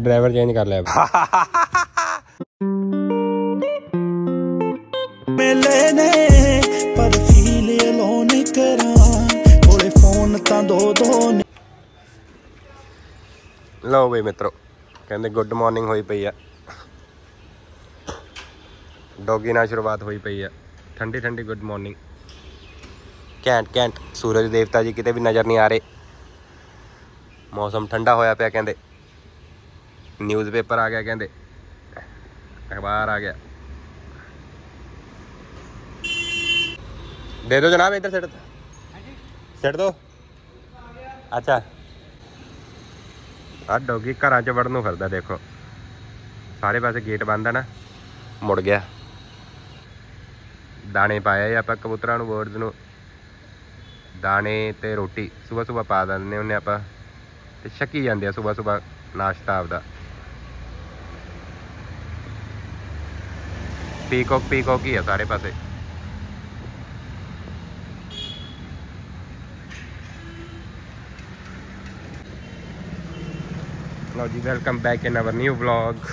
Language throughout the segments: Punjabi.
ਡਰਾਈਵਰ ਚੇਂਜ ਕਰ ਲਿਆ। ਮਿਲੇ ਨੇ ਪਰ ਫੀਲ ਅਲੋਨ ਕਰਾਂ। ਕੋਲੇ ਫੋਨ ਤਾਂ ਦੋ ਦੋ ਨੇ। ਲਓ ਬਈ ਮਿੱਤਰੋ ਕਹਿੰਦੇ ਗੁੱਡ ਮਾਰਨਿੰਗ ਹੋਈ ਪਈ ਆ। ਡੌਗੀ ਨਾਲ ਸ਼ੁਰੂਆਤ ਹੋਈ ਪਈ ਆ। ਠੰਡੀ ਠੰਡੀ ਗੁੱਡ ਮਾਰਨਿੰਗ ਘੈਂਟ ਘੈਂਟ ਸੂਰਜ ਦੇਵਤਾ ਜੀ ਕਿਤੇ ਵੀ ਨਜ਼ਰ ਨਹੀਂ ਆ ਰਹੇ। ਮੌਸਮ ਠੰਡਾ ਹੋਇਆ ਪਿਆ ਕਹਿੰਦੇ। ਨਿਊਜ਼ ਪੇਪਰ ਆ ਗਿਆ ਕਹਿੰਦੇ। ਅਖਬਾਰ ਆ ਗਿਆ। ਦੇ ਦਿਓ ਜਨਾਬ ਇੱਧਰ ਸਿੱਟ ਸਿੱਟ ਦੋ। ਅੱਛਾ। ਆ ਡੌਗੀ ਘਰਾਂ 'ਚ ਵੜਨ ਨੂੰ ਫਿਰਦਾ, ਦੇਖੋ। ਸਾਰੇ ਪਾਸੇ ਗੇਟ ਬੰਦ ਆ ਨਾ। ਮੁੜ ਗਿਆ। ਦਾਣੇ ਪਾਇਆ ਆਪਾਂ ਕਬੂਤਰਾਂ ਨੂੰ, ਬਰਡਸ ਨੂੰ। ਦਾਣੇ ਤੇ ਰੋਟੀ ਸਵੇਰ ਸਵੇਰ ਪਾ ਦਿੰਦੇ ਉਹਨੇ ਆਪਾਂ। ਤੇ ਛੱਕੀ ਜਾਂਦੇ ਆ ਸਵੇਰ ਸਵੇਰ ਨਾਸ਼ਤਾ ਆਪਦਾ। ਪੀਕੋਕ ਪੀਕੋਕ ਹੀ ਆ ਸਾਰੇ ਪਾਸੇ ਲਓ ਜੀ welcome back in our new vlog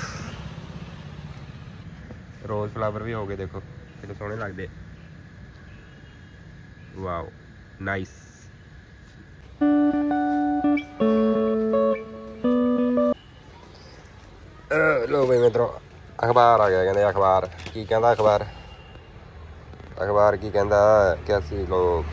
rose flower ਵੀ ਹੋ ਗਏ ਦੇਖੋ ਕਿੰਨੇ ਸੋਹਣੇ ਲੱਗਦੇ ਵਾਓ ਨਾਈਸ ਗਿਆ ਕਹਿੰਦੇ ਅਖਬਾਰ। ਕੀ ਕਹਿੰਦਾ ਅਖਬਾਰ? ਅਖਬਾਰ ਕੀ ਕਹਿੰਦਾ ਕਿਆਸੀ ਲੋਕ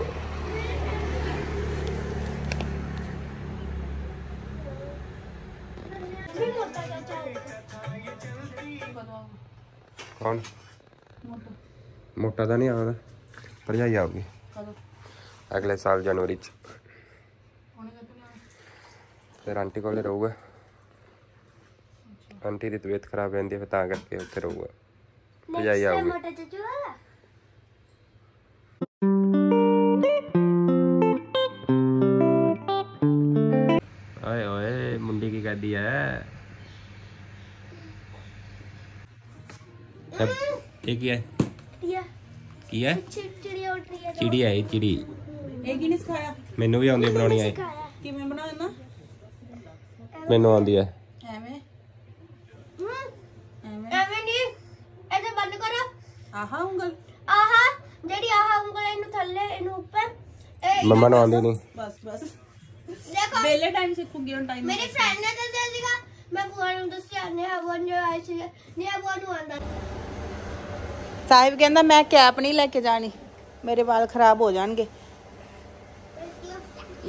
ਕੌਣ? ਮੋਟਾ ਤਾਂ ਨਹੀਂ ਆਉਂਦਾ। ਭਰਜਾਈ ਆਉਗੀ ਅਗਲੇ ਸਾਲ ਜਨਵਰੀ ਚ। ਫਿਰ ਆਂਟੀ ਕੋਲੇ ਰਹੂਗਾ। ਆਂਟੀ ਦੀ ਤਬੀਅਤ ਖਰਾਬ ਰਹਿੰਦੀ ਹੈ ਫਿਰ ਤਾਂ ਕਰਕੇ ਉੱਥੇ ਰਹੂਗਾ ਭਰਜਾਈ ਆਉਗੀ ਮੋਟਾ ਚਾਚੂ ਵਾਲਾ ਓਏ ਓਏ ਮੁੰਡੀ ਕੀ ਕਰਦੀ ਐ ਇਹ ਕੀ ਹੈ ਟਿਆ ਕੀ ਹੈ ਚਿੜਚਿੜੀ ਉੱਡ ਰਹੀ ਹੈ ਚਿੜੀ ਹੈ ਇਹ ਚਿੜੀ ਇਹ ਕੀ ਨਹੀਂ ਸਿਖਾਇਆ ਮੈਨੂੰ ਵੀ ਆਉਂਦੀ ਹੈ ਬਣਾਉਣੀ ਆਏ ਖਾਇਆ ਕਿਵੇਂ ਬਣਾਉਣਾ ਮੈਨੂੰ ਆਉਂਦੀ ਹੈ ਐਵੇਂ ਹੂੰ ਐਵੇਂ ਐਵੇਂ ਨਹੀਂ ਇਹਦੇ ਬੰਦ ਕਰੋ ਆਹਾ ਉਂਗਲ ਆਹਾ ਜਿਹੜੀ ਆਹਾ ਉਂਗਲ ਇਹਨੂੰ ਥੱਲੇ ਇਹਨੂੰ ਉੱਪਰ ਇਹ ਮੰਮਾ ਨੂੰ ਆਉਂਦੀ ਨਹੀਂ ਬਸ ਬਸ। ਦੇਖੋ ਵੇਲੇ ਟਾਈਮ ਸਿੱਖੂਗੀ ਹੁਣ ਟਾਈਮ ਮੇਰੀ ਫਰੈਂਡ ਨੇ ਦੱਸਿਆ ਸੀਗਾ ਮੈਂ ਬੁਆ ਨੂੰ ਦੱਸਿਆ ਨੇ ਬੁਆ ਨੂੰ ਆਈ ਸੀ ਨੇ ਬੁਆ ਨੂੰ ਆਂਦਾ ਸਾਹਿਬ ਕਹਿੰਦਾ ਮੈਂ ਕੈਪ ਨਹੀਂ ਲੈ ਕੇ ਜਾਣੀ ਮੇਰੇ ਵਾਲ ਖਰਾਬ ਹੋ ਜਾਣਗੇ।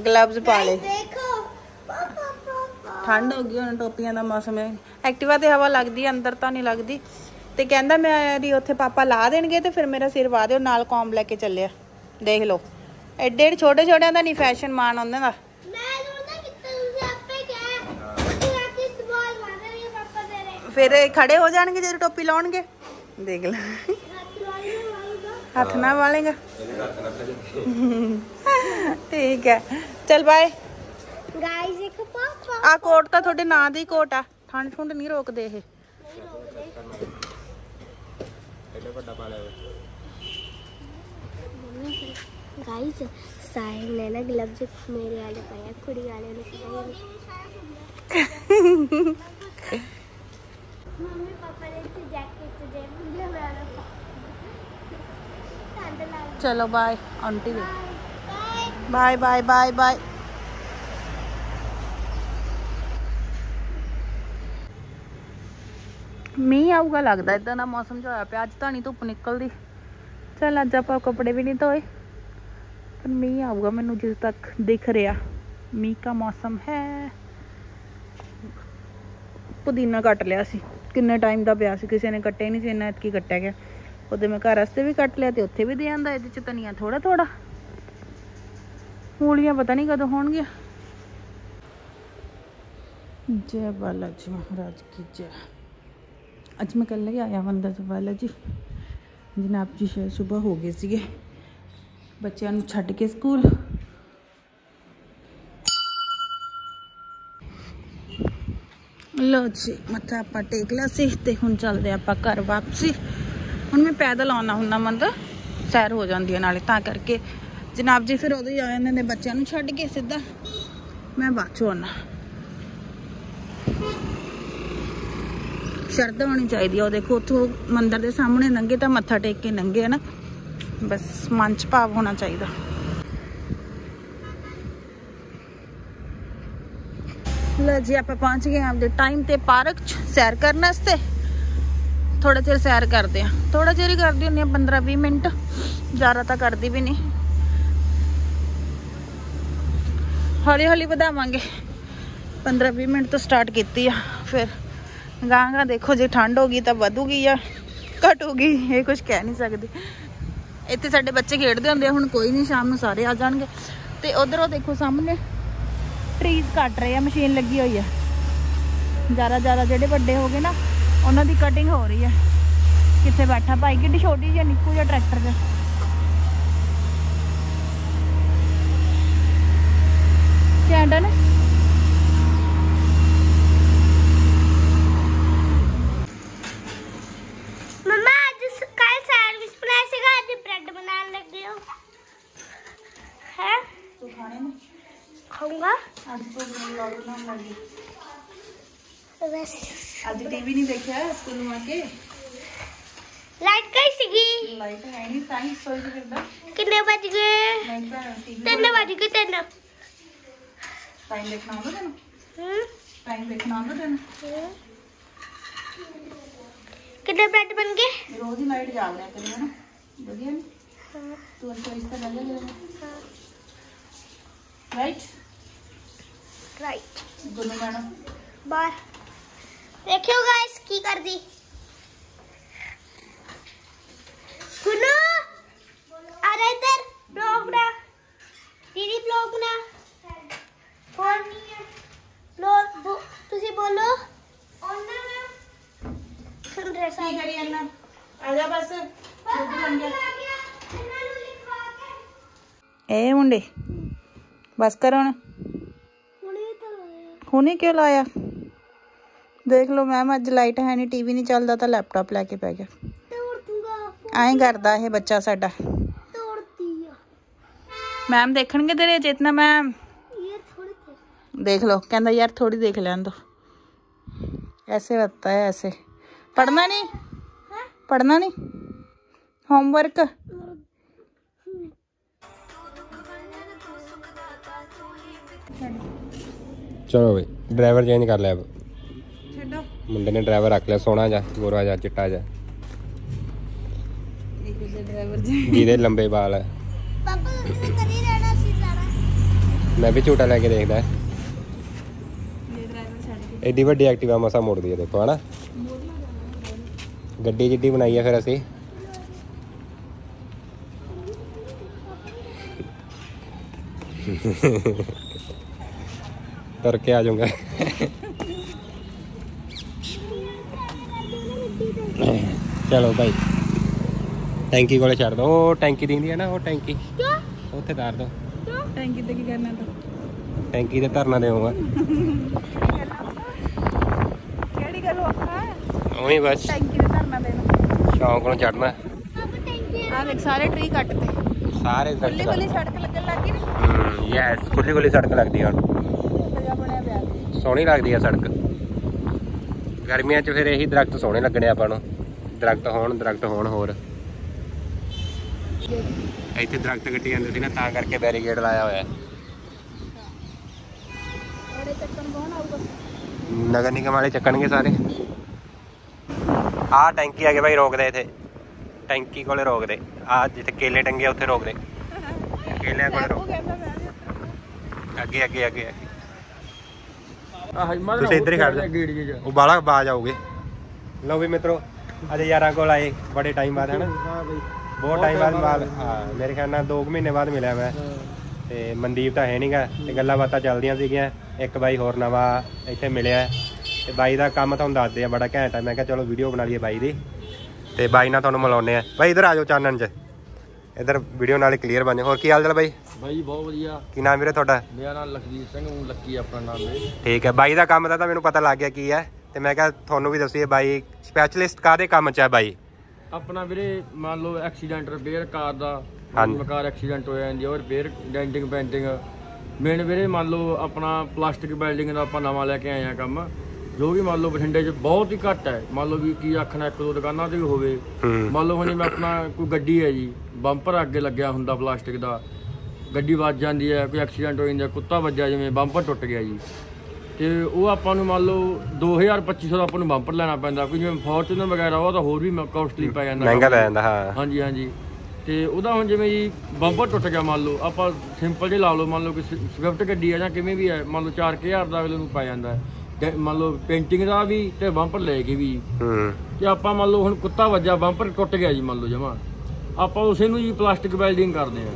ਗਲਵਜ਼ ਪਾ ਲੈ ਦੇਖੋ। ਠੰਡ ਹੋ ਗਈ ਹੁਣ ਟੋਪੀਆਂ ਦਾ ਮੌਸਮ ਹੈ। ਐਕਟਿਵਾ ਤੇ ਹਵਾ ਲੱਗਦੀ ਹੈ ਅੰਦਰ ਤਾਂ ਨਹੀਂ ਲੱਗਦੀ। ਤੇ ਕਹਿੰਦਾ ਮੇਰੀ ਉੱਥੇ ਪਾਪਾ ਲਾ ਦੇਣਗੇ ਤੇ ਫਿਰ ਮੇਰਾ ਸਿਰ ਵਾ ਦਿਓ ਨਾਲ ਕੌਮ ਲੈ ਕੇ ਚੱਲਿਆ। ਦੇਖ ਲਓ। ਐਡੇ ਐਡੇ ਛੋਟੇ ਛੋਟਿਆਂ ਦਾ ਨਹੀਂ ਫੈਸ਼ਨ ਮਾਨ ਉਹਨਾਂ ਦਾ ਮੈਂ ਨੂੰ ਨਾ ਕਿਤੇ ਤੁਸੀਂ ਆਪੇ ਕਹਿ ਕਿ ਆਪੀ ਸਵਾਲ ਮਾਰ ਰਹੀ ਹੈ ਪਾਪਾ ਤੇਰੇ ਫਿਰ ਇਹ ਖੜੇ ਹੋ ਜਾਣਗੇ ਜਦੋਂ ਟੋਪੀ ਲਾਉਣਗੇ ਦੇਖ ਲੈ ਹੱਥ ਵਾਲੀ ਵਾਲੂਗਾ ਹੱਥ ਨਾ ਵਾਲੇਗਾ ਠੀਕ ਹੈ ਚਲ ਬਾਏ ਗਾਇਸ ਦੇਖੋ ਪਾਪਾ ਆ ਕੋਟ ਤਾਂ ਤੁਹਾਡੇ ਨਾਂ ਦੀ ਕੋਟ ਆ ਠੰਡ ਠੁੰਡ ਨਹੀਂ ਰੋਕਦੇ ਇਹ ਗਾਇਸ ਸਾਹਿਲ ਨੇ ਨਾ ਗਲਵਜ਼ ਮੇਰੇ ਵਾਲੇ ਪਾਇਆ ਕੁੜੀ ਵਾਲੇ ਨੂੰ ਪਾਇਆ ਮੰਮੀ ਪਾਪਾ ਨੇ ਤੇ ਜੈਕਟ ਤੇ ਦੇ ਮੁੰਡੇ ਵਾਲਾ ਠੰਡ ਲੱਗ ਚਲੋ ਬਾਏ ਆਂਟੀ ਵੀ bye bye bye bye bye ਮੀਂਹ ਆਊਗਾ ਲੱਗਦਾ ਇਦਾਂ ਦਾ ਮੌਸਮ ਜਿਹਾ ਹੋਇਆ ਪਿਆ ਅੱਜ ਤਾਂ ਨਹੀਂ ਧੁੱਪ ਨਿਕਲਦੀ। ਚਲ ਅੱਜ ਆਪਾਂ ਕੱਪੜੇ ਵੀ ਨਹੀਂ ਧੋਏ। ਪਰ ਮੀਂਹ ਆਊਗਾ ਮੈਨੂੰ ਜਿਸ ਤੱਕ ਦਿਖ ਰਿਹਾ। ਮੀਂਹ ਦਾ ਮੌਸਮ ਹੈ। ਪੁਦੀਨਾ ਕੱਟ ਲਿਆ ਸੀ। ਕਿੰਨੇ ਟਾਈਮ ਦਾ ਪਿਆ ਸੀ, ਕਿਸੇ ਨੇ ਕੱਟਿਆ ਹੀ ਨਹੀਂ ਸੀ, ਇੰਨਾ ਇਤਕੀ ਕੱਟਿਆ ਗਿਆ। ਉਹਦੇ ਮੈਂ ਘਰ ਵਾਸਤੇ ਵੀ ਕੱਟ ਲਿਆ ਤੇ ਉੱਥੇ ਵੀ ਦੇ ਆਂਦਾ, ਇਹਦੇ ਚ ਧਨੀਆ ਥੋੜਾ ਥੋੜਾ ਮੂਲੀਆਂ ਪਤਾ ਨਹੀਂ ਕਦੋਂ ਹੋਣਗੀਆਂ। ਜੈ ਬਾਲਾ ਜੀ ਮਹਾਰਾਜ ਕੀ ਜੈ। ਅੱਜ ਮੈਂ ਕੱਲ ਹੀ ਆਇਆ ਬੰਦਾ ਬਾਲਾ ਜੀ ਜਨਾਬ ਜੀ, ਸ਼ਾਇਦ ਸਵੇਰ ਹੋ ਗਏ ਸੀਗੇ। ਬੱਚਿਆਂ ਨੂੰ ਛੱਡ ਕੇ ਸਕੂਲ। ਲੋ ਜੀ, ਮੱਥਾ ਆਪਾਂ ਟੇਕ ਲਿਆ ਸੀ ਤੇ ਹੁਣ ਚੱਲਦੇ ਆਪਾਂ ਘਰ ਵਾਪਸੀ। ਹੁਣ ਮੈਂ ਪੈਦਲ ਆਉਣਾ ਹੁੰਦਾ ਮੰਦ ਸੈਰ ਹੋ ਜਾਂਦੀ ਹੈ ਨਾਲੇ, ਤਾਂ ਕਰਕੇ। ਜਨਾਬ ਜੀ ਫਿਰ ਉਦੋਂ ਹੀ ਆ ਜਾਂਦੇ ਨੇ, ਬੱਚਿਆਂ ਨੂੰ ਛੱਡ ਕੇ ਸਿੱਧਾ। ਮੈਂ ਬਾਅਦ ਚੋਂ ਆਉਣਾ। ਸ਼ਰਧਾ ਹੋਣੀ ਚਾਹੀਦੀ ਆ, ਉਹ ਦੇਖੋ, ਉੱਥੋਂ ਮੰਦਿਰ ਦੇ ਸਾਹਮਣੇ ਨੰਗੇ ਤਾਂ ਮੱਥਾ ਟੇਕ ਕੇ ਨੰਗੇ ਆ ਬਸ ਮਨ ਚ ਭਾਵ ਹੋਣਾ ਚਾਹੀਦਾ ਲੋ ਜੀ ਆਪਾਂ ਪਹੁੰਚ ਗਏ ਆਂ ਆਪਦੇ ਟਾਈਮ ਤੇ ਪਾਰਕ ਚ ਸੈਰ ਕਰਨ ਵਾਸਤੇ ਥੋੜਾ ਚਿਰ ਸੈਰ ਕਰਦੇ ਆ ਥੋੜਾ ਚਿਰ ਹੀ ਕਰਦੀ ਹੁੰਦੀ ਆ 15 20 ਮਿੰਟ ਜ਼ਿਆਦਾ ਤਾਂ ਕਰਦੀ ਵੀ ਨਹੀਂ ਹੌਲੀ ਹੌਲੀ ਵਧਾਵਾਂਗੇ 15 20 ਮਿੰਟ ਤੋਂ ਸਟਾਰਟ ਕੀਤੀ ਆ ਫਿਰ ਗਾਂ ਗਾਂ ਦੇਖੋ ਜੇ ਠੰਡ ਹੋ ਗਈ ਤਾਂ ਵਧੂਗੀ ਜਾਂ ਘਟੂਗੀ ਇਹ ਕੁਝ ਕਹਿ ਨਹੀਂ ਸਕਦੇ ਇੱਥੇ ਸਾਡੇ ਬੱਚੇ ਖੇਡਦੇ ਹੁੰਦੇ ਆ, ਹੁਣ ਕੋਈ ਨਹੀਂ, ਸ਼ਾਮ ਨੂੰ ਸਾਰੇ ਆ ਜਾਣਗੇ। ਤੇ ਉਧਰ ਉਹ ਦੇਖੋ ਸਾਹਮਣੇ ਟਰੀਜ਼ ਕੱਟ ਰਹੇ ਆ ਮਸ਼ੀਨ ਲੱਗੀ ਹੋਈ ਆ। ਜ਼ਿਆਦਾ ਜ਼ਿਆਦਾ ਜਿਹੜੇ ਵੱਡੇ ਹੋ ਗਏ ਨਾ, ਉਹਨਾਂ ਦੀ ਕਟਿੰਗ ਹੋ ਰਹੀ ਆ। ਕਿੱਥੇ ਬੈਠਾ ਭਾਈ? ਕਿੱਡੀ ਛੋਟੀ ਜਿਹੀ ਨਿੱਕੂ ਜਿਹਾ ਟਰੈਕਟਰ ਤੇ। ਕੈਂਡਾ ਨੇ ਮਮਾ ਅੱਜ ਕੱਲ ਸੈਂਡਵਿਚ ਬਣਾਇਆ ਸੀਗਾ ਅੱਜ ਬ੍ਰੈਡ ਬਣਾਉਣ ਲੱਗੇ ਹੋ ਹੈ ਤੂੰ ਖਾਣੇ ਨੇ ਖਾਊਂਗਾ ਅੱਜ ਤੋਂ ਵਲੌਗ ਬਣਾਉਣ ਲੱਗੀ ਬਸ ਅੱਜ ਟੀਵੀ ਨਹੀਂ ਦੇਖਿਆ ਸਕੂਲ ਆ ਕੇ ਲਾਈਟ ਗਈ ਸੀਗੀ ਲਾਈਟ ਹੈ ਨਹੀਂ ਤਾਂ ਹੀ ਸੋਈ ਤੇ ਫਿਰਦਾ ਕਿੰਨੇ ਵੱਜ ਗਏ ਲਾਈਟ ਤਾਂ ਟੀਵੀ ਤਿੰਨ ਵੱਜ ਗਏ ਤਿੰਨ ਟਾਈਮ ਦੇਖਣਾ ਆਉਂਦਾ ਤੈਨੂੰ ਹੂੰ ਟਾਈਮ ਦੇਖਣਾ ਆਉਂਦਾ ਤੈਨੂੰ ਹੂੰ। ਕਿੰਨੇ ਬ੍ਰੈਡ ਬਣ ਗਏ ਰੋਜ਼ ਹੀ ਲਾਈਟ ਜਾਗ ਲਿਆ ਕਰੀ ਹਨਾ ਵਧੀਆ ਨਹੀਂ ਤੂੰ ਅੱਜ ਇਸ ਤਰ੍ਹਾਂ ਲੱਗ ਰਿਹਾ ਰਾਈਟ ਗੁੱਲੂ ਮੈਡਮ ਬਾਹਰ। ਦੇਖਿਓ ਗਾਇਸ ਕੀ ਕਰਦੀ। ਗੁੰਨੂ ਆ ਇੱਧਰ ਬਲੌਗ ਬਣਾ। ਦੀਦੀ ਬਲੌਗ ਬਣਾ। ਫੋਨ ਲੋ ਬੋ- ਤੁਸੀਂ ਬੋਲੋ। ਉਹਨਾਂ ਸੁਣ ਰਹੇ ਕੀ ਕਰੀ ਇਹਨਾਂ ਆ ਜਾ ਬਸ। ਨੂੰ ਏ ਮੁੰਡੇ। ਬਸ ਕਰ ਹੁਣ। ਹੁਣੇ ਕਿਉਂ ਲਾਇਆ? ਦੇਖ ਲਓ ਮੈਮ ਅੱਜ ਲਾਈਟ ਹੈ ਨਹੀਂ ਟੀਵੀ ਨਹੀਂ ਚੱਲਦਾ ਤਾਂ ਲੈਪਟਾਪ ਲੈ ਕੇ ਪੈ ਗਿਆ। ਐਂ ਕਰਦਾ ਇਹ ਬੱਚਾ ਸਾਡਾ। ਮੈਮ ਦੇਖਣਗੇ ਤੇਰੇ ਚੇਤਨਾ ਮੈਮ ਦੇਖ। ਲਓ ਕਹਿੰਦਾ ਯਾਰ ਥੋੜੀ ਦੇਖ ਲੈਣ ਦੋ। ਐਸੇ ਹੁੰਦਾ ਹੈ ਐਸੇ। ਪੜਨਾ ਨਹੀਂ ਪੜਨਾ ਨਹੀਂ ਹੋਮਵਰਕ ਚਲੋ ਬਈ ਡਰਾਈਵਰ ਚੇਂਜ ਕਰ ਲਿਆ। ਛੱਡੋ। ਮੁੰਡੇ ਨੇ ਡਰਾਈਵਰ ਰੱਖ ਲਿਆ ਸੋਹਣਾ ਜਾ ਗੋਰਾ ਜਾ ਚਿੱਟਾ ਜਾ ਇਹ ਡਰਾਈਵਰ ਜੀ ਜਿਹਦੇ ਲੰਬੇ ਵਾਲ ਹੈ ਪਾਪਾ ਮੈਂ ਕਰੀ ਰਹਿਣਾ ਸੀ ਸਾਰਾ। ਮੈਂ ਵੀ ਝੂਟਾ ਲੈ ਕੇ ਦੇਖਦਾ। ਇਹ ਡਰਾਈਵਰ ਛੱਡ ਕੇ। ਐਡੀ ਵੱਡੀ ਐਕਟਿਵਾ ਮਸਾ ਮੋੜਦੀ ਹੈ ਦੇਖੋ ਹਨਾ? ਗੱਡੀ ਜਿੱਡੀ ਬਣਾਈ ਹੈ ਫਿਰ ਅਸੀਂ। ਕੇ ਆ ਜਾਊਂਗਾ। ਚਲੋ ਭਾਈ ਟੈਂਕੀ ਕੋਲੇ ਛੱਡ ਦੋ। ਉਹ ਟੈਂਕੀ ਦਿੰਦੀ ਹੈ ਨਾ ਉਹ ਟੈਂਕੀ। ਉੱਥੇ ਧਰ ਦੋ। ਟੈਂਕੀ ਤੇ ਕੀ ਕਰਨਾ ਤਾਂ? ਟੈਂਕੀ ਤੇ ਧਰਨਾ ਦੇਵਾਂਗਾ। ਕਿਹੜੀ ਗੱਲ ਔਖਾ ਉਵੇਂ ਬਸ। ਟੈਂਕੀ ਤੇ ਧਰਨਾ ਦੇਣਾ ਸ਼ੌਂਕ ਨੂੰ ਚੜਨਾ ਆ ਦੇਖ ਸਾਰੇ ਟਰੀ ਕੱਟ ਤੇ ਸਾਰੇ ਖੁੱਲੀ ਦਰਖਤ ਖੁੱਲੀ ਸੜਕ ਲੱਗਣ ਲੱਗੀ ਨੀ। ਹੂੰ ਯੈਸ ਖੁੱਲੀ ਖੁੱਲੀ ਸੜਕ ਲੱਗਦੀ ਆ ਹੁਣ। ਸੋਹਣੀ ਲੱਗਦੀ ਆ ਸੜਕ। ਗਰਮੀਆਂ 'ਚ ਫਿਰ ਇਹੀ ਦਰਖਤ ਸੋਹਣੇ ਲੱਗਣੇ ਆਪਾਂ ਨੂੰ। ਦਰਖਤ ਹੋਣ ਦਰਖਤ ਹੋਣ ਹੋਰ। ਇੱਥੇ ਦਰਖਤ ਕੱਟੀ ਜਾਂਦੇ ਸੀ ਨਾ ਤਾਂ ਕਰਕੇ ਬੈਰੀਕੇਡ ਲਾਇਆ ਹੋਇਆ। ਨਗਰ ਨਿਗਮ ਵਾਲੇ ਚੱਕਣਗੇ ਸਾਰੇ। ਆਹ ਟੈਂਕੀ ਆ ਕੇ ਭਾਈ ਰੋਕਦੇ ਇੱਥੇ। ਟੈਂਕੀ ਕੋਲੇ ਰੋਕਦੇ। ਆ ਜਿੱਥੇ ਕੇਲੇ ਟੰਗੇ ਉੱਥੇ ਰੋਕਦੇ। ਕੋਲੇ ਉਹ ਰੋਕ ਅੱਗੇ ਅੱਗੇ ਅੱਗੇ। ਤੁਸੀਂ ਇੱਧਰ ਹੀ ਖੜ ਜਾ। ਉਹ ਬਾਲਾ ਬਾਜ ਆਉਗੇ। ਲਓ ਵੀ ਮਿੱਤਰੋ ਅਜੇ ਯਾਰਾਂ ਕੋਲ ਆਏ ਬੜੇ ਟਾਈਮ ਬਾਅਦ ਹਨਾ? ਹਾਂ ਬਈ। ਬਹੁਤ ਟਾਈਮ ਬਾਅਦ ਮਾਲ ਹਾਂ ਮੇਰੇ ਖਿਆਲ ਨਾਲ 2 ਮਹੀਨੇ ਬਾਅਦ ਮਿਲਿਆ ਮੈਂ। ਤੇ ਮਨਦੀਪ ਤਾਂ ਹੈ ਨਹੀਂਗਾ ਤੇ ਗੱਲਾਂ ਬਾਤਾਂ ਚੱਲਦੀਆਂ ਸੀਗੀਆਂ। ਇੱਕ ਬਾਈ ਹੋਰ ਨਵਾਂ ਇੱਥੇ ਮਿਲਿਆ ਤੇ ਬਾਈ ਦਾ ਕੰਮ ਤੁਹਾਨੂੰ ਦੱਸਦੇ ਆ ਬੜਾ ਘੈਂਟ ਆ। ਮੈਂ ਕਿਹਾ ਚਲੋ ਵੀਡੀਓ ਬਣਾ ਲਈਏ ਬਾਈ ਦੀ। ਤੇ ਬਾਈ ਨਾਲ ਤੁਹਾਨੂੰ ਮਿਲਾਉਂਦੇ ਆ। ਬਾਈ ਇਧਰ ਆ ਜਾਓ ਚਾਨਣ 'ਚ। ਇਧਰ ਵੀਡੀਓ ਨਾਲ ਕਲੀਅਰ ਬਣ ਹੋਰ ਕੀ ਹਾਲ ਚਾਲ ਬਾਈ? ਬਾਈ ਬਹੁਤ ਵਧੀਆ। ਕੀ ਨਾਮ ਵੀਰੇ ਤੁਹਾਡਾ? ਮੇਰਾ ਨਾਮ ਲਖਵੀਰ ਸਿੰਘ ਉਹ ਲੱਕੀ ਆਪਣਾ ਨਾਮ ਹੈ ਠੀਕ ਹੈ ਬਾਈ ਦਾ ਕੰਮ ਦਾ ਤਾਂ ਮੈਨੂੰ ਪਤਾ ਲੱਗ ਗਿਆ ਕੀ ਹੈ। ਤੇ ਮੈਂ ਕਿਹਾ ਤੁਹਾਨੂੰ ਵੀ ਦੱਸੀਏ ਬਾਈ ਸਪੈਸ਼ਲਿਸਟ ਕਾਦੇ ਕੰਮ 'ਚ ਹੈ ਬਾਈ? ਆਪਣਾ ਵੀਰੇ ਮੰਨ ਲਓ ਐਕਸੀਡੈਂਟ ਰਿਪੇਅਰ ਕਾਰ ਦਾ। ਹਾਂਜੀ। ਕਾਰ ਐਕਸੀਡੈਂਟ ਹੋ ਜਾਂਦੀ ਹੈ ਰਿਪੇਅਰ ਡੈਂਟਿੰਗ ਪੈਂਟਿੰਗ ਮੇਨ ਵੀਰੇ ਮੰਨ ਲਓ ਆਪਣਾ ਪਲਾਸਟਿਕ ਬਿਲਡਿੰਗ ਦਾ ਆਪਾਂ ਨਵਾਂ ਲੈ ਕੇ ਆਏ ਆ ਕੰਮ। ਜੋ ਵੀ ਮੰਨ ਲਓ ਬਠਿੰਡੇ 'ਚ ਬਹੁਤ ਹੀ ਘੱਟ ਹੈ। ਮੰਨ ਲਓ ਵੀ ਕੀ ਆਖਣਾ ਇੱਕ ਦੋ ਦੁਕਾਨਾਂ ਤੇ ਵੀ ਹੋਵੇ। ਮੰਨ ਲਓ ਹੁਣ ਜਿਵੇਂ ਆਪਣਾ ਕੋਈ ਗੱਡੀ ਹੈ ਜੀ ਬੰਪਰ ਅੱਗੇ ਲੱਗਿਆ ਹੁੰਦਾ ਪਲਾਸਟਿਕ ਦਾ। ਗੱਡੀ ਵੱਜ ਜਾਂਦੀ ਹੈ ਕੋਈ ਐਕਸੀਡੈਂਟ ਹੋ ਜਾਂਦਾ ਕੁੱਤਾ ਵੱਜਿਆ ਜਿਵੇਂ ਬੰਪਰ ਟੁੱਟ ਗਿਆ ਜੀ। ਤੇ ਉਹ ਆਪਾਂ ਨੂੰ ਮੰਨ ਲਓ 2000 2500 ਦਾ ਆਪਾਂ ਨੂੰ ਬੰਪਰ ਲੈਣਾ ਪੈਂਦਾ। ਕੋਈ ਜਿਵੇਂ ਫੋਰਚੂਨਰ ਵਗੈਰਾ ਉਹ ਤਾਂ ਹੋਰ ਵੀ ਕਾਸਟਲੀ ਪੈ ਜਾਂਦਾ। ਮਹਿੰਗਾ ਪੈ ਜਾਂਦਾ ਹਾਂ। ਹਾਂਜੀ ਹਾਂਜੀ। ਤੇ ਉਹਦਾ ਹੁਣ ਜਿਵੇਂ ਜੀ ਬੰਪਰ ਟੁੱਟ ਗਿਆ ਮੰਨ ਲਓ ਆਪਾਂ ਸਿੰਪਲ ਜਿਹਾ ਲਾ ਲਓ ਮੰਨ ਲਓ ਕਿ ਸਵਿਫਟ ਗੱਡੀ ਆ ਜਾਂ ਕਿਵੇਂ ਵੀ ਹੈ ਮੰਨ ਲਓ 4000 ਦਾ ਅਗਲੇ ਨੂੰ ਪੈ ਜਾਂਦਾ ਹੈ। ਮੰਨ ਲਓ ਪੇਂਟਿੰਗ ਦਾ ਵੀ ਤੇ ਬੰਪਰ ਲੈ ਕੇ ਵੀ। ਹੂੰ। ਤੇ ਆਪਾਂ ਮੰਨ ਲਓ ਹੁਣ ਕੁੱਤਾ ਵੱਜਾ ਬੰਪਰ ਟੁੱਟ ਗਿਆ ਜੀ ਮੰਨ ਲਓ ਜਮਾ। ਆਪਾਂ ਉਸੇ ਨੂੰ ਜੀ ਪਲਾਸਟਿਕ ਵੈਲਡਿੰਗ ਕਰਦੇ ਆ।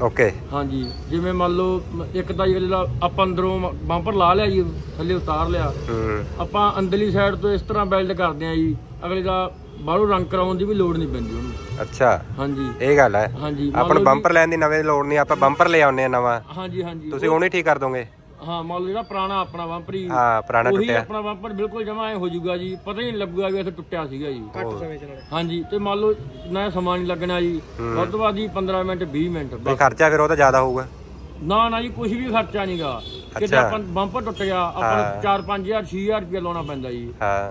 ਓਕੇ। ਹਾਂਜੀ ਜਿਵੇਂ ਮੰਨ ਲਓ ਇੱਕ ਤਾਂ ਜਿਹੜਾ ਆਪਾਂ ਅੰਦਰੋਂ ਬੰਪਰ ਲਾ ਲਿਆ ਜੀ ਥੱਲੇ ਉਤਾਰ ਲਿਆ। ਹੂੰ। ਆਪਾਂ ਅੰਦਰਲੀ ਸਾਈਡ ਤੋਂ ਇਸ ਤਰ੍ਹਾਂ ਵੈਲਡ ਕਰਦੇ ਆ ਜੀ ਅਗਲੇ ਦਾ ਬਾਹਰੋਂ ਰੰਗ ਕਰਾਉਣ ਦੀ ਵੀ ਲੋੜ ਨਹੀਂ ਪੈਂਦੀ ਉਹਨੂੰ। ਅੱਛਾ। ਹਾਂਜੀ। ਇਹ ਗੱਲ ਹੈ। ਹਾਂਜੀ ਆਪਾਂ ਨੂੰ ਬੰਪਰ ਲੈਣ ਦੀ ਨਵੇਂ ਲੋੜ ਨਹੀਂ ਆਪਾਂ ਬੰਪਰ ਲੈ ਆਉਨੇ ਆ ਨਵਾਂ। ਹਾਂਜੀ ਹਾਂਜੀ। ਤੁਸੀਂ ਉਹਨੇ ਠੀਕ ਕਰ ਦੋਗੇ। ਹਾਂ ਮੰਨ ਲਓ ਜਿਹੜਾ ਪੁਰਾਣਾ ਆਪਣਾ ਬੰਪਰ ਹੀ ਹਾਂ ਪੁਰਾਣਾ ਉਹੀ ਟੁੱਟਿਆ। ਆਪਣਾ ਬੰਪਰ ਬਿਲਕੁਲ ਜਮਾ ਐ ਹੋ ਜਾਊਗਾ ਜੀ ਪਤਾ ਹੀ ਨਹੀਂ ਲੱਗੂਗਾ ਵੀ ਇੱਥੇ ਟੁੱਟਿਆ ਸੀਗਾ ਜੀ। ਘੱਟ ਸਮੇਂ ਹਾਂਜੀ ਤੇ ਮੰਨ ਲਓ ਨਾ ਸਮਾਂ ਨਹੀਂ ਲੱਗਣਾ ਜੀ ਵੱਧ ਤੋਂ ਵੱਧ ਜੀ 15 ਮਿੰਟ 20 ਮਿੰਟ ਵੀ ਬਸ। ਖਰਚਾ ਫਿਰ ਉਹ ਤਾਂ ਜ਼ਿਆਦਾ ਹੋਊਗਾ। ਨਾ ਨਾ ਜੀ ਕੁਝ ਵੀ ਖਰਚਾ ਨਹੀਂਗਾ ਕਿਤੇ। ਆਪਾਂ ਬੰਪਰ ਟੁੱਟ ਗਿਆ ਆਪਾਂ ਨੂੰ 4 5000 6000 ਰੁਪਏ ਲਾਉਣਾ ਪੈਂਦਾ ਜੀ।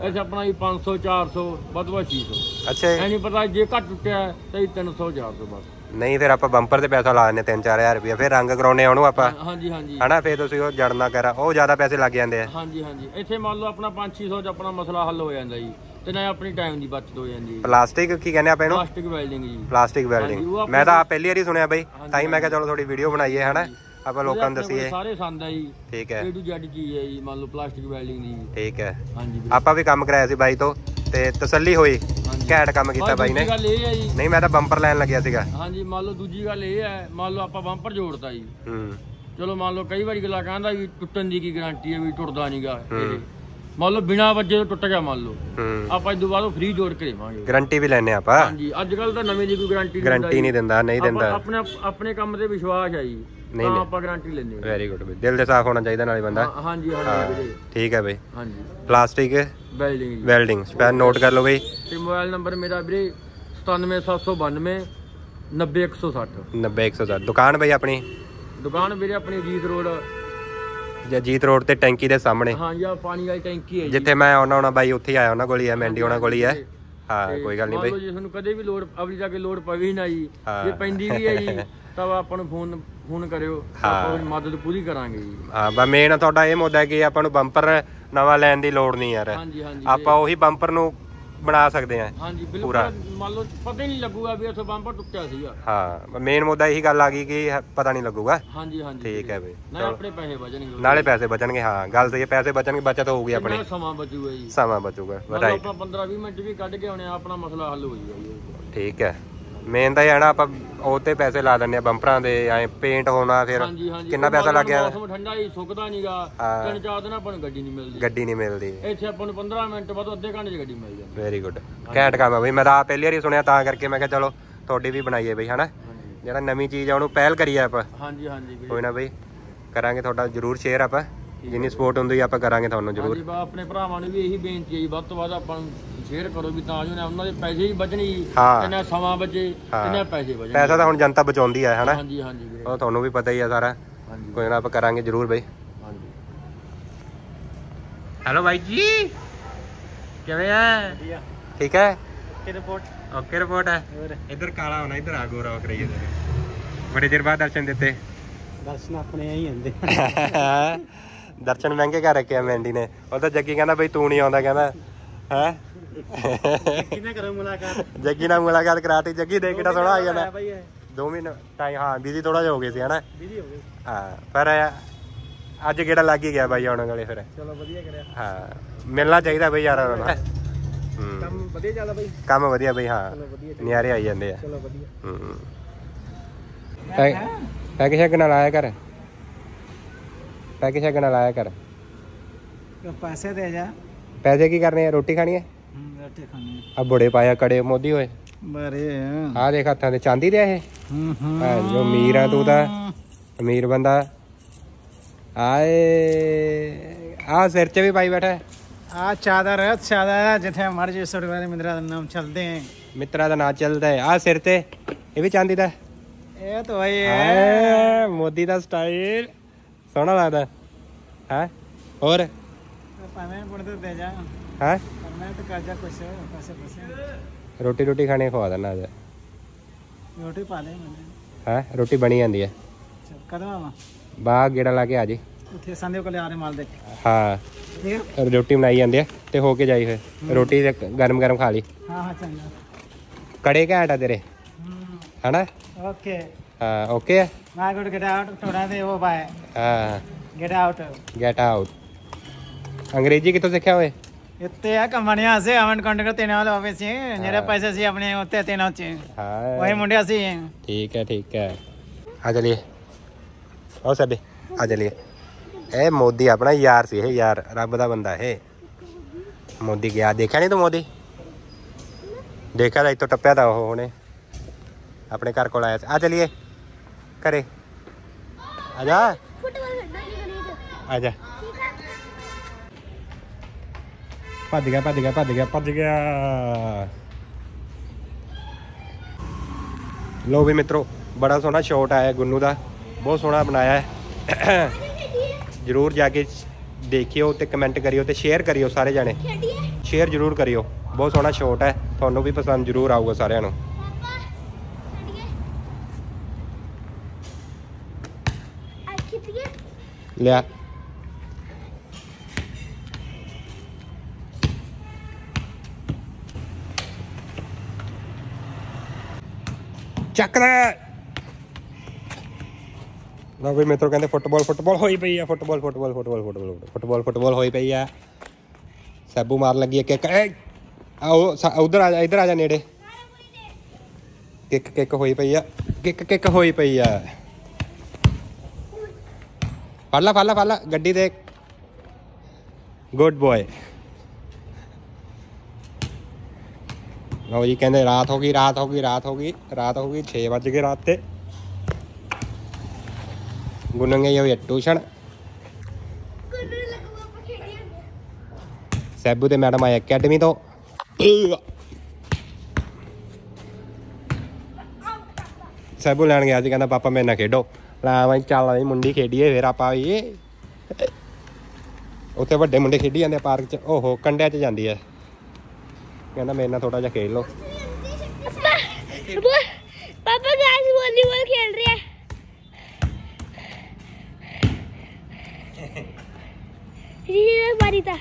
ਇੱਥੇ ਆਪਣਾ ਜੀ 500 400 ਵੱਧ ਤੋਂ ਵੱਧ 600 ਅੱਛਾ ਐ ਨਹੀਂ ਪਤਾ ਜੇ ਘੱਟ ਟੁੱਟਿਆ ਤਾਂ ਜੀ 300 400 ਬਸ। ਨਹੀਂ ਫਿਰ ਆਪਾਂ ਬੰਪਰ ਤੇ ਪੈਸਾ ਲਾ ਦਿੰਨੇ 3-4000 ਰੁਪਏ ਫਿਰ ਰੰਗ ਕਰਾਉਨੇ ਆ ਉਹਨੂੰ ਆਪਾਂ। ਹਾਂਜੀ ਹਾਂਜੀ। ਹਨਾ ਫਿਰ ਤੁਸੀਂ ਉਹ ਜੜਨਾ ਕਰਾ ਉਹ ਜ਼ਿਆਦਾ ਪੈਸੇ ਲੱਗ ਜਾਂਦੇ ਆ। ਹਾਂਜੀ ਹਾਂਜੀ। ਇੱਥੇ ਮੰਨ ਲਓ ਆਪਣਾ 5-600 ਚ ਆਪਣਾ ਮਸਲਾ ਹੱਲ ਹੋ ਜਾਂਦਾ ਜੀ ਤੇ ਨਾ ਆਪਣੀ ਟਾਈਮ ਦੀ ਬਚਤ ਹੋ ਜਾਂਦੀ ਹੈ। ਪਲਾਸਟਿਕ ਕੀ ਕਹਿੰਦੇ ਆਪਾਂ ਇਹਨੂੰ? ਪਲਾਸਟਿਕ ਵੈਲਡਿੰਗ ਜੀ। ਪਲਾਸਟਿਕ ਵੈਲਡਿੰਗ ਮੈਂ ਤਾਂ ਪਹਿਲੀ ਵਾਰੀ ਸੁਣਿਆ ਬਈ ਤਾਂ ਹੀ ਮੈਂ ਕਿਹਾ ਚਲੋ ਥੋੜੀ ਵੀਡੀਓ ਬਣਾਈਏ ਹਨਾ? ਆਪਾਂ ਲੋਕਾਂ ਨੂੰ ਦਸੀਏ। ਸਾਰੇ ਸੰਦ ਹੈ ਜੀ। ਠੀਕ ਹੈ। ਏ ਟੂ ਜ਼ੈਡ ਚੀਜ਼ ਹੈ ਜੀ ਮੰਨ ਲਓ ਪਲਾਸਟਿਕ ਵੈਲਡਿੰਗ ਦੀ। ਠੀਕ ਹੈ। ਹਾਂਜੀ। ਆਪਾਂ ਵੀ ਕੰਮ ਕਰਾਇਆ ਸੀ ਬਾਈ ਤੋਂ ਤੇ ਤਸੱਲੀ ਹੋਈ। ਘੈਂਟ ਕੰਮ ਕੀਤਾ ਬਾਈ ਨੇ। ਦੂਜੀ ਗੱਲ ਇਹ ਹੈ ਜੀ। ਨਹੀਂ ਮੈਂ ਤਾਂ ਬੰਪਰ ਲੈਣ ਲੱਗਿਆ ਸੀਗਾ। ਹਾਂਜੀ ਮੰਨ ਲਓ ਦੂਜੀ ਗੱਲ ਇਹ ਹੈ ਮੰਨ ਲਓ ਆਪਾਂ ਬੰਪਰ ਜੋੜਤਾ ਜੀ। ਹੂੰ। ਚਲੋ ਮੰਨ ਲਓ ਕਈ ਵਾਰੀ ਗੱਲਾਂ ਕਹਿੰਦਾ ਵੀ ਟੁੱਟਣ ਦੀ ਕੀ ਗਾਰੰਟੀ ਹੈ ਵੀ ਟੁੱਟਦਾ ਨਹੀਂਗਾ ਇਹ। ਮੰਨ ਲਓ ਬਿਨਾ ਵੱਜੇ ਤੋਂ ਟੁੱਟ ਗਿਆ ਮੰਨ ਲਓ। ਹੂੰ। ਆਪਾਂ ਇਸ ਤੋਂ ਬਾਅਦ ਫ੍ਰੀ ਜੋੜ ਕੇ ਦੇਵਾਂਗੇ। ਗਾਰੰਟੀ ਵੀ ਲੈਨੇ ਆਪਾਂ। ਹਾਂਜੀ ਅੱਜ ਕੱਲ ਤਾਂ ਨਵੇਂ ਦੀ ਕੋਈ ਗਾਰੰਟੀ ਗਾਰੰਟੀ ਨਹੀਂ ਦਿੰਦਾ ਨਹੀਂ ਦਿੰਦਾ। ਆਪਣੇ ਆਪਣੇ ਕੰਮ ਤੇ ਵਿਸ਼ਵਾਸ ਹੈ ਜੀ। ਨਹੀਂ, ਨਹੀਂ। ਆਪਾਂ ਗਾਰੰਟੀ ਹਾਂ ਵੈਰੀ ਗੁੱਡ ਬਈ। ਦਿਲ ਦੇ ਸਾਫ਼ ਹੋਣਾ ਚਾਹੀਦਾ ਨਾਲੇ ਬੰਦਾ। ਹਾਂਜੀ ਹਾਂਜੀ ਠੀਕ ਹੈ ਬਈ। ਹਾਂਜੀ। Plastic welding welding span note ਕਰ ਲਓ ਬਈ। ਤੇ ਮੋਬਾਈਲ ਨੰਬਰ ਮੇਰਾ ਵੀਰੇ 97792 90160 90160 ਦੁਕਾਨ ਬਈ ਆਪਣੀ? ਦੁਕਾਨ ਵੀਰੇ ਆਪਣੀ ਜੀਤ ਰੋਡ। ਜੀਤ ਰੋਡ ਤੇ ਟੈਂਕੀ ਦੇ ਸਾਹਮਣੇ। ਹਾਂ ਜੀ ਆਹ ਪਾਣੀ ਵਾਲੀ ਟੈਂਕੀ ਹੈ ਜਿੱਥੇ ਮੈਂ ਆਉਣਾ ਹੋਣਾ ਬਾਈ ਉੱਥੇ ਆਇਆ ਉਹਨਾਂ ਕੋਲ ਹੀ ਹੈ ਮੈਂਡੀ ਉਹਨਾਂ ਕੋਲ ਹੀ। ਹੈ ਕੋਈ ਗੱਲ ਨਹੀਂ ਬਈ। ਜੇ ਤੁਹਾਨੂੰ ਕਦੇ ਵੀ ਲੋੜ ਅਗਲੀ ਜਾ ਕੇ ਲੋੜ ਪਵੇ ਨਾ ਜੀ। ਜੇ ਪੈਂਦੀ ਵੀ ਹੈ ਜੀ ਤਾਂ ਆਪਾਂ ਨੂੰ ਫੋਨ ਫੋਨ ਕਰਿਓ। ਆਪਾਂ ਮਦਦ ਪੂਰੀ ਕਰਾਂਗੇ ਜੀ। ਹਾਂ ਬਾ ਮੇਨ ਤੁਹਾਡਾ ਇਹ ਮੁੱਦਾ ਹੈ ਕਿ ਆਪਾਂ ਨੂੰ ਬੰਪਰ ਨਵਾਂ ਲੈਣ ਦੀ ਲੋੜ ਨਹੀਂ ਯਾਰ। ਹਾਂਜੀ ਹਾਂਜੀ। ਆਪਾਂ ਉਹੀ ਬੰਪਰ ਨੂੰ ਬਣਾ ਸਕਦੇ ਹਾਂ ਹਾਂਜੀ ਪੂਰਾ। ਬਿਲਕੁਲ ਮੰਨ ਲਓ ਪਤਾ ਹੀ ਨਹੀਂ ਲੱਗੂਗਾ ਵੀ ਉੱਥੇ ਬੰਪਰ ਟੁੱਟਿਆ ਸੀਗਾ। ਹਾਂ ਮੇਨ ਮੁੱਦਾ ਇਹੀ ਗੱਲ ਆ ਗਈ ਕਿ ਹ- ਪਤਾ ਨਹੀਂ ਲੱਗੂਗਾ। ਹਾਂਜੀ ਹਾਂਜੀ। ਠੀਕ ਹੈ ਬਈ। ਨਾ ਆਪਣੇ ਪੈਸੇ ਬਚਣਗੇ ਨਾਲੇ ਪੈਸੇ ਬਚਣਗੇ ਹਾਂ ਗੱਲ ਸਹੀ ਹੈ ਪੈਸੇ ਬਚਣਗੇ ਬਚਤ ਹੋਊਗੀ ਆਪਣੀ। ਸਮਾਂ ਬਚੂਗਾ ਜੀ। ਸਮਾਂ ਬਚੂਗਾ ਮੰਨ ਲਓ ਰਾਈਟ ਆਪਾਂ 15 20 ਮਿੰਟ ਵੀ ਕੱਢ ਕੇ ਆਉਣੇ ਆ ਆਪਣਾ ਮਸਲਾ ਹੱਲ ਹੋ ਜਾਊਗਾ ਜੀ। ਠੀਕ ਹੈ। ਮੇਨ ਤਾਂ ਇਹ ਹੈ ਨਾ ਆਪਾਂ ਉਹ ਤੇ ਪੈਸੇ ਲਾ ਦਿੰਦੇ ਆ ਬੰਪਰਾਂ ਦੇ ਐ ਪੇਂਟ ਹੋਣਾ ਫਿਰ ਹਾਂਜੀ ਹਾਂਜੀ। ਕਿੰਨਾ ਪੈਸਾ ਲੱਗ ਗਿਆ? ਮੌਸਮ ਠੰਡਾ ਹੀ ਸੁੱਕਦਾ ਨਹੀਂਗਾ ਹਾਂ। ਤਿੰਨ ਚਾਰ ਦਿਨ ਆਪਾਂ ਨੂੰ ਗੱਡੀ ਨਹੀਂ ਮਿਲਦੀ। ਗੱਡੀ ਨਹੀਂ ਮਿਲਦੀ। ਇੱਥੇ ਆਪਾਂ ਨੂੰ 15 ਮਿੰਟ ਬਾਅਦ ਅੱਧੇ ਘੰਟੇ 'ਚ ਗੱਡੀ ਮਿਲ ਜਾਂਦੀ। ਵੈਰੀ ਗੁੱਡ ਘੈਂਟ ਕੰਮ ਆ ਬਈ ਮੈਂ ਤਾਂ ਪਹਿਲੀ ਵਾਰੀ ਸੁਣਿਆ ਤਾਂ ਕਰਕੇ ਮੈਂ ਕਿਹਾ ਚਲੋ ਤੁਹਾਡੀ ਵੀ ਬਣਾਈਏ ਬਈ ਹਨਾ? ਹਾਂਜੀ। ਜਿਹੜਾ ਨਵੀਂ ਚੀਜ਼ ਆ ਉਹਨੂੰ ਪਹਿਲ ਕਰੀਏ ਆਪਾਂ। ਹਾਂਜੀ ਹਾਂਜੀ ਵੀਰੇ ਕੋਈ ਨਾ ਬਈ ਕਰਾਂਗੇ ਤੁਹਾਡਾ ਜਰੂਰ ਸ਼ੇਅਰ ਆਪਾਂ। ਜਿੰਨੀ ਸਪੋਰਟ ਹੁੰਦੀ ਆ ਆਪਾਂ ਕਰਾਂਗੇ ਤੁਹਾਨੂੰ ਜਰੂਰ। ਹਾਂਜੀ ਬਾ ਆਪਣੇ ਭਰਾਵਾਂ ਨੂੰ ਵੀ ਇਹੀ ਬੇਨਤੀ ਹੈ ਜੀ ਵੱਧ ਤੋਂ ਵੱਧ ਆਪਾਂ ਨੂੰ ਸ਼ੇਅਰ ਕਰੋ ਵੀ ਤਾਂ ਜੋ ਨਾ ਉਹਨਾਂ ਦੇ ਪੈਸੇ ਵੀ ਬਚਣ ਜੀ ਹਾਂ। ਸਮਾਂ ਬਚੇ ਹਾਂ। ਪੈਸੇ ਬਚਣ। ਪੈਸਾ ਤਾਂ ਹੁਣ ਜਨਤਾ ਬਚਾਉਂਦੀ ਆ ਹਨਾ? ਹਾਂਜੀ ਹਾਂਜੀ ਵੀਰੇ। ਉਹ ਤੁਹਾਨੂੰ ਵੀ ਪਤਾ ਹੀ ਆ ਸਾਰਾ। ਹਾਂਜੀ। ਕੋਈ ਨਾ ਆਪਾਂ ਕਰਾਂਗੇ ਜਰੂਰ ਬਈ। ਹਾਂਜੀ। ਹੈਲੋ ਬਾਈ ਜੀ। ਕਿਵੇਂ ਆ? ਠੀਕ ਹੈ? ਕਿ ਰਿਪੋਰਟ ਓਕੇ ਰਿਪੋਰਟ ਹੈ ਇੱਧਰ ਕਾਲਾ ਹੋਣਾ ਇੱਧਰ ਆ ਗੋਰਾ ਹੋ ਕਰਾਈਏ ਬੜੇ ਚਿਰ ਬਾਅਦ ਦਰਸ਼ਨ ਦਿੱਤੇ। ਦਰਸ਼ਨ ਆਪਣੇ ਹੀ ਹੁੰਦੇ ਦਰਸ਼ਨ ਮਹਿੰਗੇ ਕਰ ਰੱਖਿਆ ਮੈਂਡੀ ਨੇ। ਉਹ ਤਾਂ ਜੱਗੀ ਕਹਿੰਦਾ ਬਈ ਤੂੰ ਨਹੀਂ ਆਉਂਦਾ ਕਹਿੰਦਾ ਹੈ? ਕਿਹਨੇ ਕਰੋ ਮੁਲਾਕਾਤ। ਜੱਗੀ ਨਾਲ ਮੁਲਾਕਾਤ ਕਰਾਤੀ। ਜੱਗੀ ਦੇਖ ਕਿੱਡਾ ਸੋਹਣਾ ਆ ਇਹ। ਦੋ ਮਹੀਨੇ ਟਾਈਮ ਹਾਂ ਬਿਜ਼ੀ ਥੋੜਾ ਜਿਹਾ ਹੋ ਗਏ ਸੀ ਹਨਾ? ਬਿਜ਼ੀ ਹੋ ਗਏ। ਹਾਂ ਪਰ ਅੱਜ ਕਿਹੜਾ ਲੱਗ ਹੀ ਗਿਆ ਬਾਈ ਆਉਣ ਵਾਲੇ ਫਿਰ। ਚਲੋ ਵਧੀਆ ਕਰਿਆ। ਹਾਂ ਮਿਲਣਾ ਚਾਹੀਦਾ ਬਈ ਯਾਰ ਹੂੰ। ਕੰਮ ਵਧੀਆ ਚੱਲਦਾ ਬਾਈ। ਕੰਮ ਵਧੀਆ ਬਈ ਹਾਂ। ਨਿਆਰੇ ਆਈ ਜਾਂਦੇ ਆ। ਚਲੋ ਵਧੀਆ। ਹੂੰ। ਪੈਕ ਸ਼ੈਕ ਨਾਲ ਆਇਆ ਕਰ। ਪੈਕ ਸ਼ੈਕ ਨਾਲ ਆਇਆ ਕਰ। ਪੈਸੇ ਦੇ ਜਾ। ਪੈਸੇ ਕੀ ਕਰਨੇ ਆ? ਰੋਟੀ ਖਾਣੀ ਹੈ ਆ ਬੜੇ ਪਾਇਆ ਕੜੇ ਮੋਦੀ ਹੋਏ ਬਰੇ ਆ ਦੇਖ ਹੱਥਾਂ ਤੇ ਚਾਂਦੀ ਦੇ ਆ ਇਹ ਹੂੰ ਹੂੰ ਭੈਣ ਜੋ ਅਮੀਰ ਆ ਤੂੰ ਤਾਂ ਅਮੀਰ ਬੰਦਾ ਆਏ ਆ ਸਿਰ 'ਚ ਵੀ ਪਾਈ ਬੈਠਾ ਹੈ। ਆ ਚਾਦਰ ਚਾਦਰ ਜਿੱਥੇ ਮਰਜ਼ੀ ਸਰਵਾਰੇ ਮਿੰਦਰਾ ਦਾ ਨਾਮ ਚੱਲਦੇ ਹੈ ਮਿੱਤਰਾਂ ਦਾ ਨਾਂ ਚੱਲਦਾ ਹੈ ਆ ਸਿਰ ਤੇ ਇਹ ਵੀ ਚਾਂਦੀ ਦਾ ਹੈ। ਇਹ ਤਾਂ ਭਾਈ ਹੈ ਆਏ ਮੋਦੀ ਦਾ ਸਟਾਈਲ ਸੋਹਣਾ ਲੱਗਦਾ ਹੈ ਹੋਰ ਭਾਵੇਂ ਪੁਣ ਤੇ ਦੇ ਜਾ ਹੈ ਪਰ ਮੈਂ ਤਾਂ ਕਰ ਜਾ ਕੁਛ ਪੈਸੇ ਪੈਸੇ ਰੋਟੀ ਰੋਟੀ ਖਾਣੇ ਖਵਾ ਦੇਣਾ ਅੱਜ। ਰੋਟੀ ਪਾ ਲੈ ਮੈਨੂੰ। ਹੈ? ਰੋਟੀ ਬਣੀ ਜਾਂਦੀ ਹੈ। ਕਦੋਂ ਆਵਾਂ? ਬਾਹਰ ਗੇੜਾ ਲਾ ਕੇ ਆ ਜੀ। ਉੱਥੇ ਸੰਦੇ ਕੋਲੇ ਆ ਰਹੇ ਮਾਲ ਦੇ ਹਾਂ। ਠੀਕ ਹੈ? ਰੋਟੀ ਬਣਾਈ ਜਾਂਦੀ ਤੇ ਹੋ ਕੇ ਜਾਈ ਫਿਰ। ਰੋਟੀ ਗਰਮ ਗਰਮ ਖਾ ਲਈ। ਹਾਂ ਹਾਂ ਚੰਗਾ। ਕੜੇ ਘੈਂਟ ਆ ਤੇਰੇ। ਹਨਾ? ਓਕੇ। ਹਾਂ ਓਕੇ ਮੈਂ ਗੁੱਡ ਗੈਟ ਆਊਟ ਥੋੜਾ ਦੇ ਉਹ ਬਾਏ। ਹਾਂ। Get out. Get out. ਅੰਗਰੇਜ਼ੀ ਕਿੱਥੋਂ ਸਿੱਖਿਆ ਹੋਏ ਇੱਥੇ ਆ ਕੰਪਨੀਆਂ ਸੇ ਅਮਨ ਕੰਟੈਕਟ ਤੇਨੇ ਵਾਲੇ ਆਫਿਸ ਸੀ। ਜਿਹੜੇ ਪੈਸੇ ਸੀ ਆਪਣੇ ਉੱਤੇ ਤੇਨਾਂ ਚ ਉਹੀ ਹਾਂ ਮੁੰਡਿਆ ਸੀ। ਠੀਕ ਹੈ ਠੀਕ ਹੈ। ਆ ਚਲੀਏ। ਆਓ ਸਭੇ ਆ ਚਲੀਏ। ਇਹ ਮੋਦੀ ਆਪਣਾ ਯਾਰ ਸੀ ਇਹ ਯਾਰ ਰੱਬ ਦਾ ਬੰਦਾ ਇਹ। ਮੋਦੀ ਗਿਆ। ਦੇਖਿਆ ਨਹੀਂ ਤੂੰ ਮੋਦੀ? ਦੇਖਿਆ ਤਾਂ ਇੱਥੋਂ ਟੱਪਿਆ ਤਾਂ ਉਹ ਹੁਣੇ। ਆਪਣੇ ਘਰ ਕੋਲ ਆਇਆ ਸੀ। ਆ ਚਲੀਏ। ਘਰੇ। ਆ ਜਾ। ਫੁੱਟਬਾਲ ਖੇਡਣਾ ਨਹੀਂ ਗਲੀ ਚ ਆ ਜਾ। ਭੱਜ ਗਿਆ ਭੱਜ ਗਿਆ ਭੱਜ ਗਿਆ ਭੱਜ ਗਿਆ। ਲੋ ਵੀ ਮਿੱਤਰੋ, ਬੜਾ ਸੋਹਣਾ ਸ਼ਾਟ ਆਇਆ ਗੁੰਨੂ ਦਾ। ਬਹੁਤ ਸੋਹਣਾ ਬਣਾਇਆ ਹੈ। ਜਰੂਰ ਜਾ ਕੇ ਦੇਖਿਓ ਤੇ ਕਮੈਂਟ ਕਰਿਓ ਤੇ ਸ਼ੇਅਰ ਕਰਿਓ ਸਾਰੇ ਜਾਣੇ। ਸ਼ੇਅਰ ਜਰੂਰ ਕਰਿਓ। ਬਹੁਤ ਸੋਹਣਾ ਸ਼ਾਟ ਹੈ। ਤੁਹਾਨੂੰ ਵੀ ਪਸੰਦ ਜਰੂਰ ਆਊਗਾ ਸਾਰਿਆਂ ਨੂੰ। ਲਿਆ। ਚੱਕਦਾ ਲੈ ਲਓ ਵੀ ਮਿੱਤਰੋ ਕਹਿੰਦੇ ਫੁੱਟਬਾਲ ਫੁੱਟਬਾਲ ਹੋਈ ਪਈ ਆ, football football football football football football ਹੋਈ ਪਈ ਆ। ਸੈਬੂ ਮਾਰ ਲੱਗੀ ਹੈ ਕਿੱਕ ਆਓ ਉਧਰ ਆ ਜਾ, ਇਧਰ ਆ ਜਾ ਨੇੜੇ। ਕਿੱਕ ਕਿੱਕ ਹੋਈ ਪਈ ਆ, ਕਿੱਕ ਕਿੱਕ ਹੋਈ ਪਈ ਆ। ਫੜ ਲਾ ਫੜ ਲਾ ਫੜ ਲਾ, ਗੱਡੀ ਦੇ ਗੁੱਡ ਬॉय ਲਓ ਜੀ, ਕਹਿੰਦੇ ਰਾਤ ਹੋ ਗਈ, ਰਾਤ ਹੋ ਗਈ, ਰਾਤ ਹੋ ਗਈ, ਰਾਤ ਹੋ ਗਈ 6 ਵਜ ਗਏ ਰਾਤ ਤੇ। ਗੁੰਨਗੇ ਹੋਈ ਟਿਊਸ਼ਨ। ਸੈਬੂ ਤੇ ਮੈਡਮ ਆਏ ਅਕੈਡਮੀ ਤੋਂ। ਸੈਬੂ ਲੈਣ ਗਿਆ ਸੀ, ਕਹਿੰਦਾ, ਪਾਪਾ, ਮੇਰੇ ਨਾਲ ਖੇਡੋ। ਲੈ ਮੈਂ ਚੱਲ ਆਈ ਮੁੰਡੀ ਖੇਡੀਏ ਫਿਰ ਆਪਾਂ ਵੀ। ਉੱਥੇ ਵੱਡੇ ਮੁੰਡੇ ਖੇਡੀ ਜਾਂਦੇ ਆ ਪਾਰਕ 'ਚ, ਓਹੋ, ਕੰਡਿਆਂ 'ਚ ਜਾਂਦੀ ਐ। ਕਹਿੰਦਾ ਮੇਰੇ ਨਾਲ ਥੋੜਾ ਜਿਹਾ ਖੇਡ ਲਓ। ਪਾਪਾ ਗਾਇਸ ਵਾਲੀਬਾਲ ਖੇਡ ਰਿਹਾ। ਇਹ ਮਾਰੀ ਤਾ।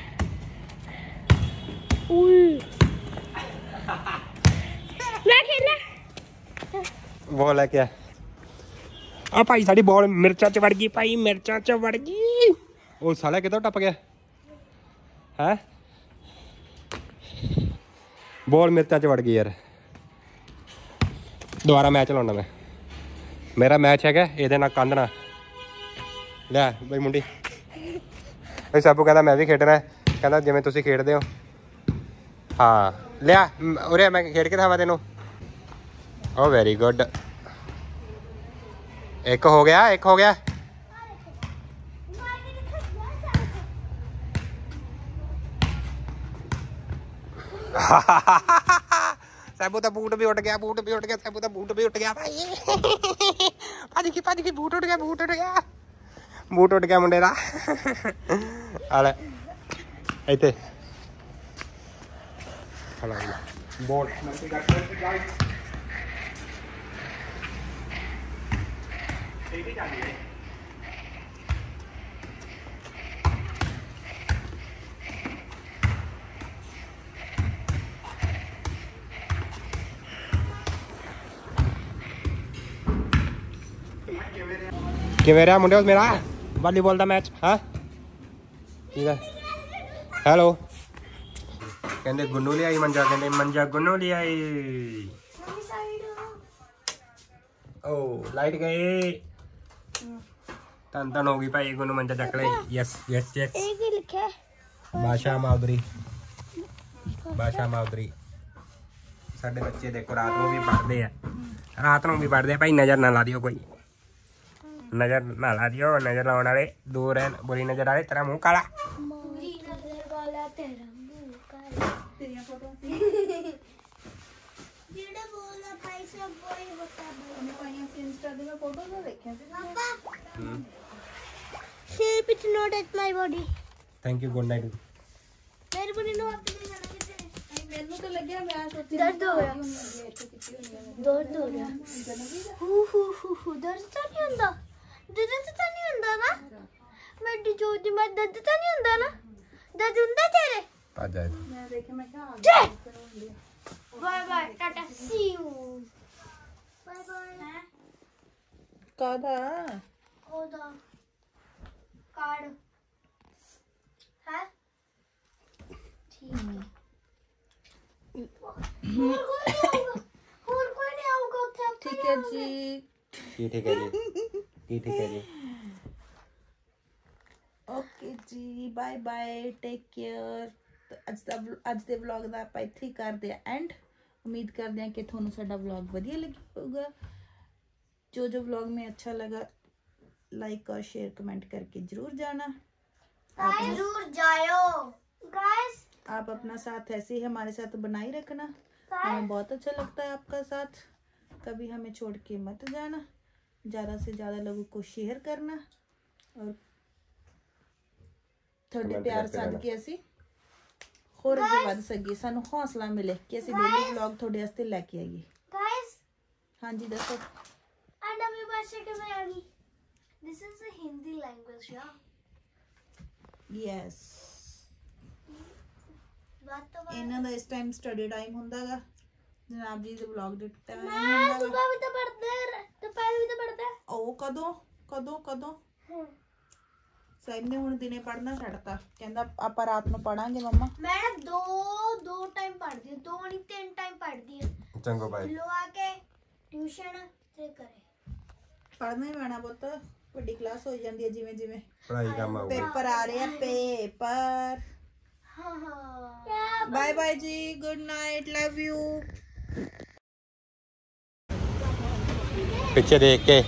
ਉਈ ਮੈਂ ਖੇਡਣਾ। ਬੋਲ ਲੈ ਕੇ ਆ। ਆ ਭਾਈ ਸਾਡੀ ਬੋਲ ਮਿਰਚਾਂ 'ਚ ਵੜ ਗਈ ਭਾਈ ਮਿਰਚਾਂ 'ਚ ਵੜ ਗਈ। ਉਹ ਸਾਲਾ ਕਿੱਥੋਂ ਟੱਪ ਗਿਆ? ਹੈ? ਬੋਲ ਮਿਰਚਾਂ 'ਚ ਵੜ ਗਈ ਯਾਰ। ਦੁਬਾਰਾ ਮੈਚ ਲਾਉਣਾ ਮੈਂ। ਮੇਰਾ ਮੈਚ ਹੈਗਾ, ਇਹਦੇ ਨਾਲ ਕੰਧ ਨਾਲ ਲੈ ਬਈ ਮੁੰਡੀ। ਇਹ ਸਾਬੂ ਕਹਿੰਦਾ ਮੈਂ ਵੀ ਖੇਡਣਾ ਕਹਿੰਦਾ ਜਿਵੇਂ ਤੁਸੀਂ ਖੇਡਦੇ ਹੋ। ਹਾਂ, ਲਿਆ, ਮ- ਉਰੇ ਮੈਂ ਖੇਡ ਕੇ ਦਿਖਾਵਾਂ ਤੈਨੂੰ। ਓ ਵੈਰੀ ਗੁੱਡ ਇੱਕ ਹੋ ਗਿਆ, ਇੱਕ ਹੋ ਗਿਆ। සැබත පූට පියට ගෑ පූට පියට ගැ සැබත පූට පියට ග පදිකි පදිකි බූටට ගැ බූටට ගෑ බූටට කැමටලා අල ඇතේ බෝල්. Thank you. ਕਿਵੇਂ ਰਿਹਾ ਮੁੰਡੇ ਮੇਰਾ ਵਾਲੀਬਾਲ ਦਾ ਮੈਚ ਹਾਂ ਠੀਕ ਹੈ ਹੈਲੋ ਕਹਿੰਦੇ ਗੁੰਨੂ ਲਿਆਈ ਮੰਜਾ ਕਹਿੰਦੇ ਮੰਜਾ ਗੁੰਨੂ ਲਿਆਈ। ਓ ਲਾਈਟ ਗਈ ਤਨ ਤਨ ਹੋ ਗਈ ਭਾਈ ਗੁੰਨੂ ਮੰਜਾ ਚੱਕ ਲੈ। ਯੈਸ ਯੈਸ ਯੈਸ ਇਹ ਕੀ ਲਿਖਿਆ? ਬਾਸ਼ਾ ਮਾਉਦਰੀ ਬਾਸ਼ਾ ਮਾਉਦਰੀ ਸਾਡੇ ਬੱਚੇ ਦੇਖੋ ਰਾਤ ਨੂੰ ਵੀ ਪੜ੍ਹਦੇ ਆ। ਰਾਤ ਨੂੰ ਵੀ ਪੜ੍ਹਦੇ ਆ। ਭਾਈ ਨਜ਼ਰ ਨਾ ਲਾ ਦਿਓ ਕੋਈ। ਨਜ਼ਰ ਨਾ ਲਾ ਦਿਓ ਨਜ਼ਰ ਲਾਉਣ ਵਾਲੇ ਦੂਰ ਰਹਿਣ ਬੁਰੀ ਨਜ਼ਰ ਆਵੇ ਤੇਰਾ ਮੂੰਹ ਕਾਲਾ ਮੋਰੀ ਨਜ਼ਰ ਵਾਲਾ ਤੇਰਾ ਮੂੰਹ ਕਾਲਾ ਤੇਰੀਆਂ ਫੋਟੋਆਂ ਜਿਹੜਾ ਬੋਲਦਾ ਪੈਸਾ ਬੋਈ ਬਤਾ ਉਹਨੇ ਪਾਈਆਂ ਸੀ ਇੰਸਟਾ ਦੇ ਮੈਂ ਫੋਟੋਆਂ ਤਾਂ ਦੇਖਿਆ ਸੀ ਪਾਪਾ Shape it's not at my body. Thank you good night ਬੁਣੀ ਨੂੰ ਹੱਥ ਨਹੀਂ ਜਾਣਾ ਕਿਤੇ ਮੈਨੂੰ ਤਾਂ ਲੱਗਿਆ ਮੈਂ ਸੋਚੀ ਦਰਦ ਹੋ ਰਿਹਾ ਦਰਦ ਹੋ ਰਿਹਾ ਹੂ ਹੂ ਹੂ ਹੂ ਦਰਦ ਤਾਂ ਨਹੀਂ ਹੁੰਦਾ ਦਰਦ ਤਾਂ ਨਹੀਂ ਹੁੰਦਾ ਨਾ ਮੇਰੀ ਜੋਦੀ ਮੈਂ ਦਰਦ ਤਾਂ ਨਹੀਂ ਹੁੰਦਾ ਨਾ। ਦਰਦ ਹੁੰਦਾ ਤੇਰੇ। ਆ ਜਾਏ ਮੈਂ ਦੇਖਿਆ ਮੈਂ ਕਿਹਾ ਜੈ। Bye bye tata see you bye bye. ਕਾਦਾ ਉਹਦਾ। ਕਾਰਡ। ਹੈ? ਠੀਕ ਹੈ ਹੋਰ ਕੋਈ ਨਹੀਂ ਆਊਗਾ। ਹੋਰ ਕੋਈ ਨਹੀਂ ਆਊਗਾ ਉੱਥੇ ਠੀਕ ਹੈ ਜੀ। ਠੀਕ ਹੈ ਜੀ। ਕੀ ਠੀਕ ਹੈ ਜੀ ਓਕੇ ਜੀ ਬਾਏ ਬਾਏ ਟੇਕ ਕੇਅਰ ਅੱਜ ਦਾ ਵਲ- ਅੱਜ ਦੇ ਵਲੌਗ ਦਾ ਆਪਾਂ ਇੱਥੇ ਹੀ ਕਰਦੇ ਆ ਐਂਡ ਉਮੀਦ ਕਰਦੇ ਹਾਂ ਕਿ ਤੁਹਾਨੂੰ ਸਾਡਾ ਵਲੌਗ ਵਧੀਆ ਲੱਗਿਆ ਹੋਊਗਾ जो जो व्लॉग में अच्छा लगा लाइक और शेयर कमेंट करके जरूर जाना गाइस जरूर जाओ गाइस आप अपना साथ ऐसे ही हमारे साथ बनाए रखना हमें बहुत अच्छा लगता है आपका साथ कभी हमें छोड़ के मत जाना ज़्यादा से ज़्यादा लोगों को शेयर करना और ਤੁਹਾਡੇ Comment ਪਿਆਰ ਕਰਕੇ ਸਦਕੇ ਅਸੀਂ ਹੋਰ ਅੱਗੇ ਵੱਧ ਸਕੀਏ ਸਾਨੂੰ ਹੌਸਲਾ ਮਿਲੇ ਕਿ ਅਸੀਂ ਡੇਲੀ ਵਲੌਗ ਤੁਹਾਡੇ ਵਾਸਤੇ ਲੈ ਕੇ ਆਈਏ गाइस ਹਾਂਜੀ ਦੱਸੋ एंड अभी भाषा के में आ गई this is a Hindi language या ਯੈਸ बात तो बात ਇਹਨਾਂ ਦਾ ਇਸ ਟਾਈਮ ਸਟੱਡੀ ਟਾਈਮ ਹੁੰਦਾਗਾ ਜਨਾਬ ਜੀ ਦੇ ਵਲੌਗ ਦੇ ਟਾਈਮ मैं ਹੁੰਦਾਗਾ सुबह भी तो ਸਾਹਿਬ ਕਦੋਂ ਕਦੋਂ ਕਦੋਂ? ਸਾਹਿਬ ਨੇ ਹੁਣ ਦਿਨੇ ਪੜਨਾ ਛੱਡਤਾ। ਕਹਿੰਦਾ ਆਪਾਂ ਰਾਤ ਨੂੰ ਪੜਾਂਗੇ ਮੰਮਾ। ਮੈਂ ਦੋ ਦੋ ਟਾਈਮ ਪੜਦੀ ਹਾਂ ਦੋ ਨਹੀਂ ਤਿੰਨ ਟਾਈਮ ਪੜਦੀ ਹਾਂ। ਚੰਗੋ ਬਾਈ ਲੋ ਆ ਕੇ ਟਿਊਸ਼ਨ ਤੇ ਕਰੇ। ਪੜਨਾ ਹੀ ਪੈਣਾ ਪੁੱਤ। ਵੱਡੀ ਕਲਾਸ ਹੋ ਜਾਂਦੀ ਹੈ ਜਿਵੇਂ ਜਿਵੇਂ। ਪੜਾਈ ਕੰਮ ਆਊਗਾ। ਪੇਪਰ ਆ ਰਹੇ ਆ ਪੇਪਰ ਹਾਂ ਹਾਂ। ਬਾਏ ਬਾਏ ਜੀ। ਗੁੱਡ ਨਾਈਟ ਲਵ ਯੂ ਪਿੱਛੇ ਦੇਖ ਕੇ